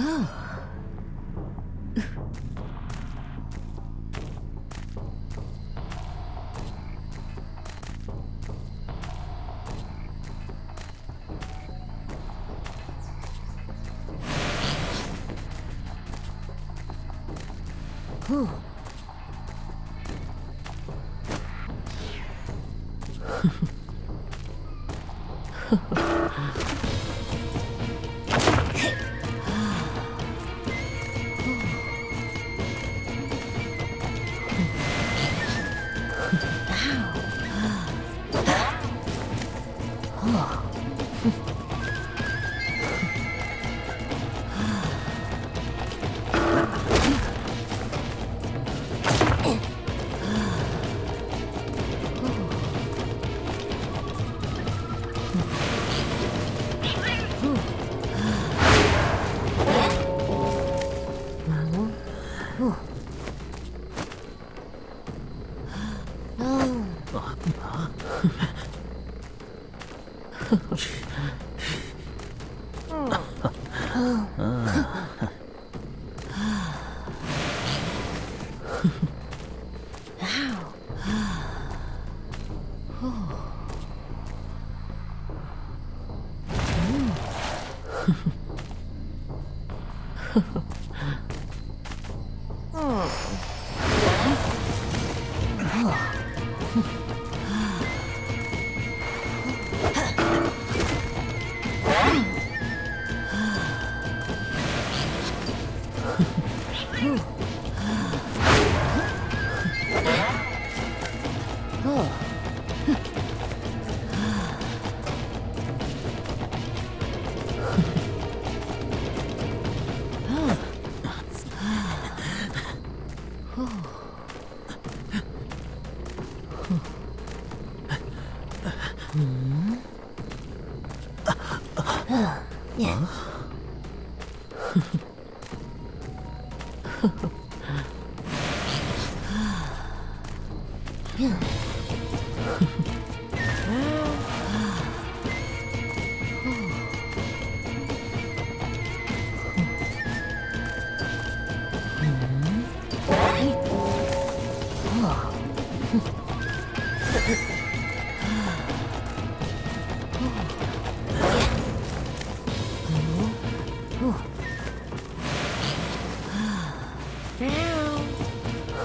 Oh. 饿啊 Hmm. 呵呵。啊，呀。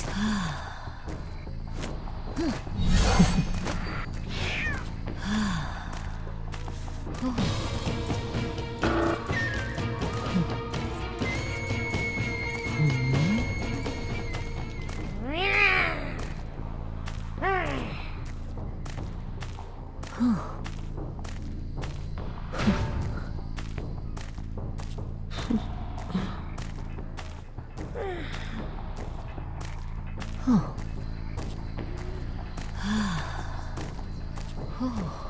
はあ Oh. Ah. Oh.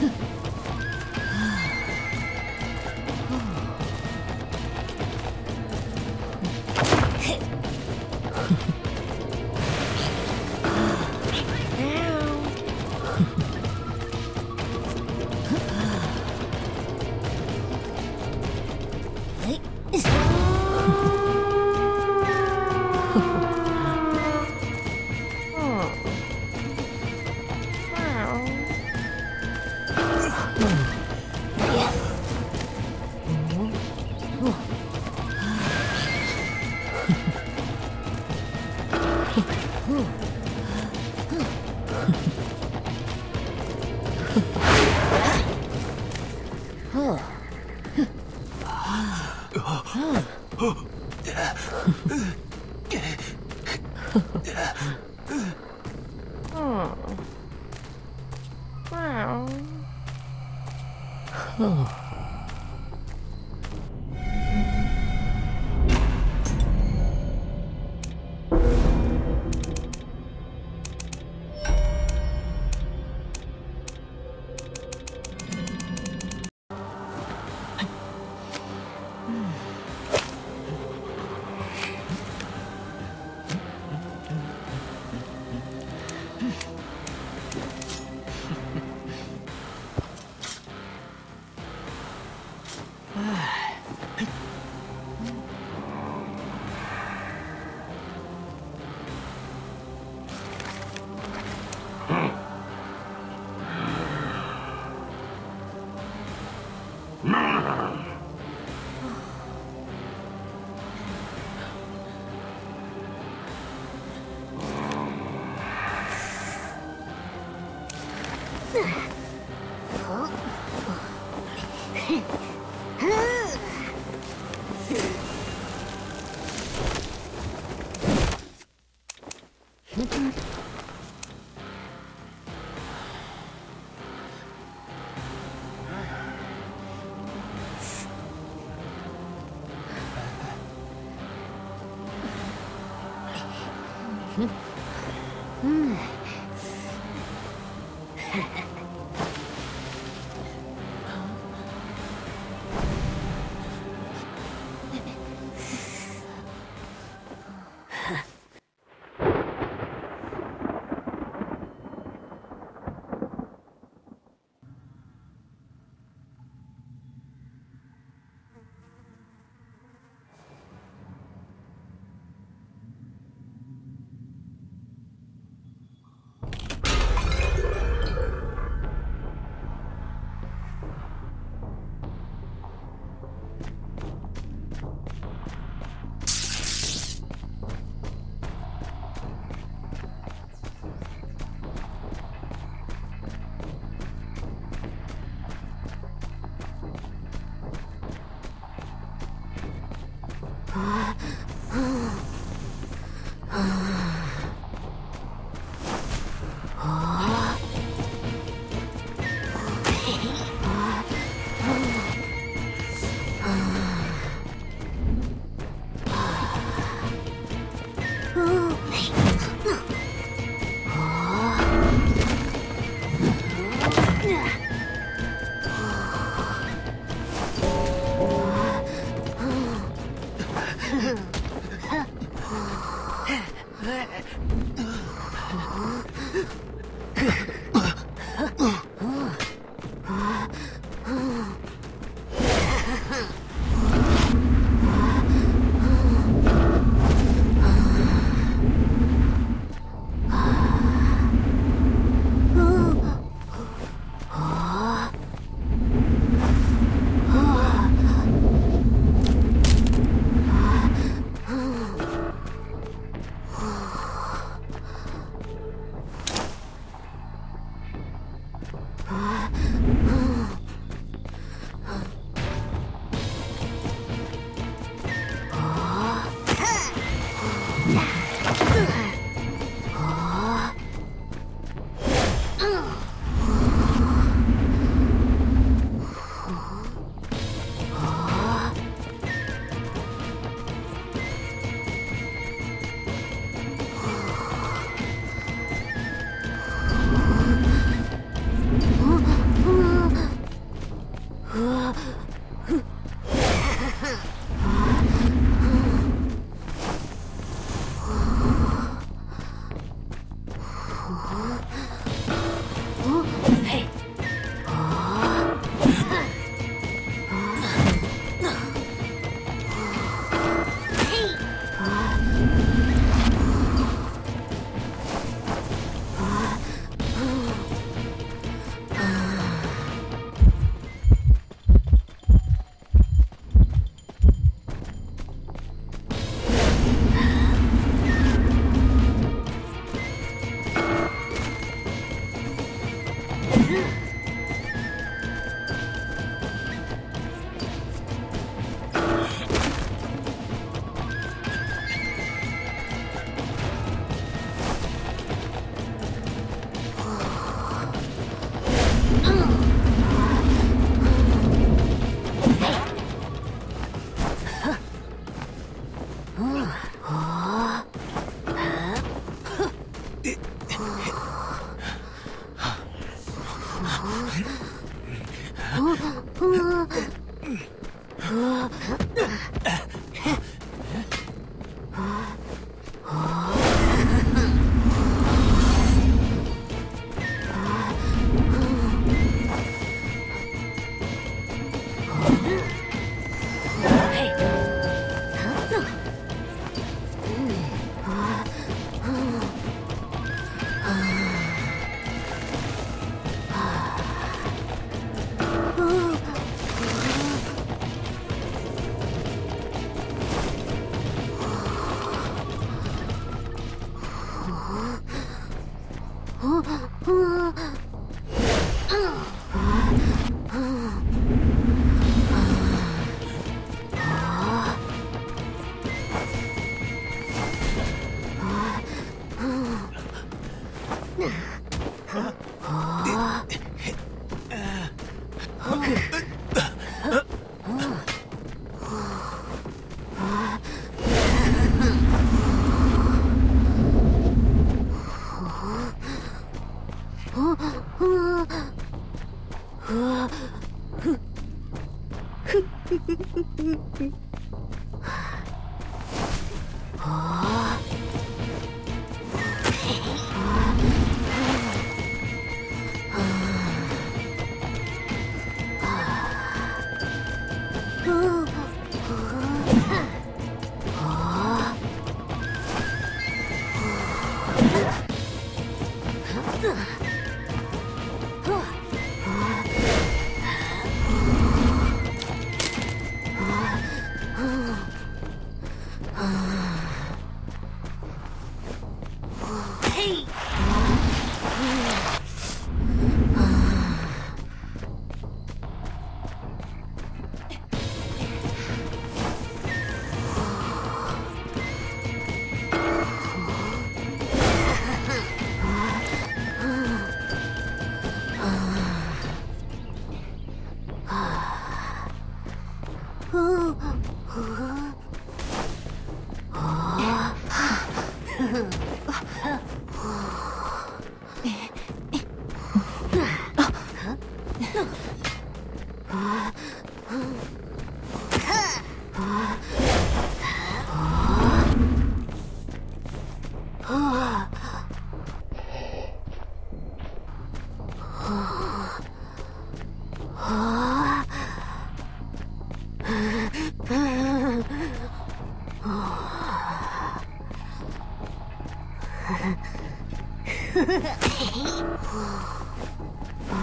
哼 Hı hı. おお呵呵呵啊